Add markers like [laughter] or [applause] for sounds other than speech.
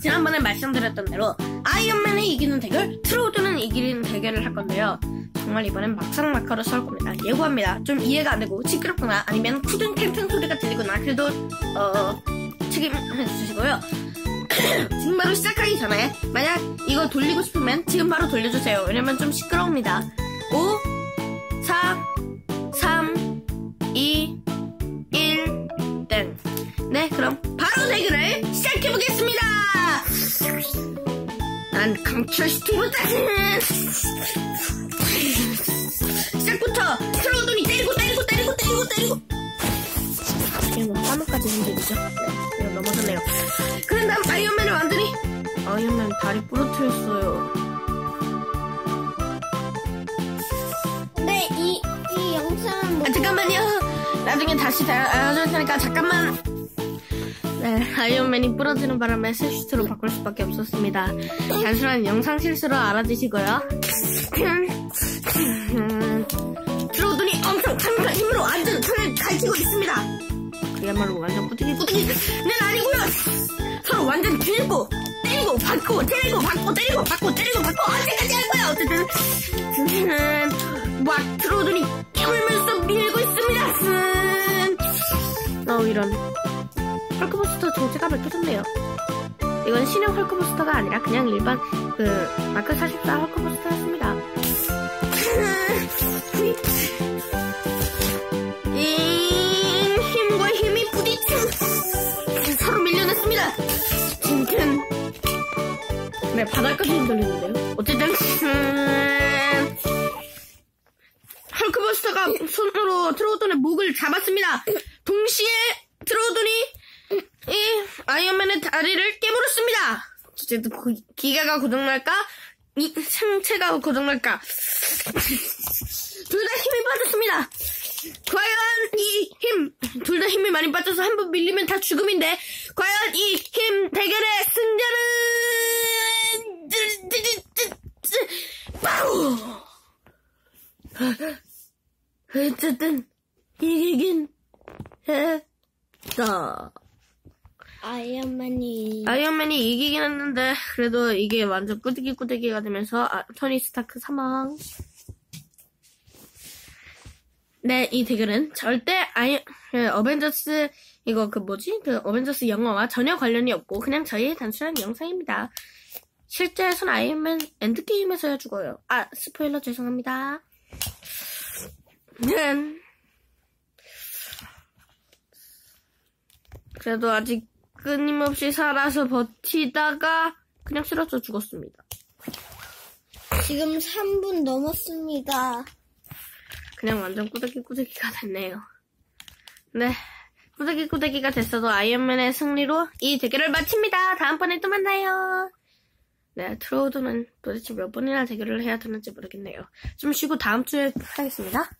지난번에 말씀드렸던 대로 아이언맨이 이기는 대결, 트로오돈이 이기는 대결을 할 건데요. 정말 이번엔 막상 막하로 싸울 겁니다. 예고합니다. 좀 이해가 안 되고 시끄럽거나 아니면 푸든 탱탱 소리가 들리거나 그래도 어 책임해 주시고요. [clears throat] 지금 바로 시작하기 전에 만약 이거 돌리고 싶으면 지금 바로 돌려주세요. 왜냐면 좀 시끄러웁니다. 5, 난 강철시티보다는 시작부터 트로우돈이 때리고 때리고 때리고 때리고 때리고 이거 까마까지 흔들리죠? 네, 넘어졌네요. 그런 다음 아이언맨을 완전히 아이언맨 다리 부러뜨렸어요. 네, 이, 이 영상은 뭐, 아, 잠깐만요. 나중에 다시 알려줄 테니까 잠깐만. 네, 아이언맨이 부러지는 바람에 셋시트로 바꿀 수밖에 없었습니다. 단순한 영상 실수로 알아주시고요. [laughs] 음, 트로우돈이 엄청 강력한 힘으로 완전 턴을 갈치고 있습니다. 그야말로 완전 꾸덕이 꾸덕이 는 아니고요. 서로 완전 뒤집고 때리고 받고 때리고 받고 때리고 받고 때리고 받고 언제까지 할 거야 어쨌든 음, 막 트로우돈이 깨물면서 밀고 있습니다. 음. 어 이런 헐크버스터 정체가 밝혀졌네요. 이건 신형 헐크버스터가 아니라 그냥 일반 그 마크 44 헐크버스터였습니다. 이 힘과 힘이 부딪힌 서로 밀려냈습니다. 징큰 네 바닥까지 흔들리는데요. 어쨌든 음, 헐크버스터가 손으로 트로오돈의 목을 잡았습니다. 동시에 트로오돈이 이 아이언맨의 다리를 깨물었습니다. 어쨌든 그 기계가 고장날까? 이 생체가 고장날까? 둘 다 힘이 빠졌습니다. 과연 이 힘, 둘 다 힘이 많이 빠져서 한 번 밀리면 다 죽음인데, 과연 이 힘 대결의 승자는, 바로! 어쨌든, 이기긴 했다. 아이언맨이, 아이언맨이 이기긴 했는데 그래도 이게 완전 꾸덕이 꾸덕이가 되면서 아, 토니 스타크 사망. 네, 이 대결은 절대 아이 그 어벤져스 이거 그 뭐지? 그 어벤져스 영화와 전혀 관련이 없고 그냥 저희의 단순한 영상입니다. 실제에선 아이언맨 엔드게임에서야 죽어요. 아, 스포일러 죄송합니다. 네. 그래도 아직 끊임없이 살아서 버티다가 그냥 쓰러져 죽었습니다. 지금 3분 넘었습니다. 그냥 완전 꾸덕이 꾸덕이가 됐네요. 네. 꾸덕이 꾸덕이가 됐어도 아이언맨의 승리로 이 대결을 마칩니다. 다음번에 또 만나요. 네, 트로우드는 도대체 몇 번이나 대결을 해야 되는지 모르겠네요. 좀 쉬고 다음 주에 하겠습니다.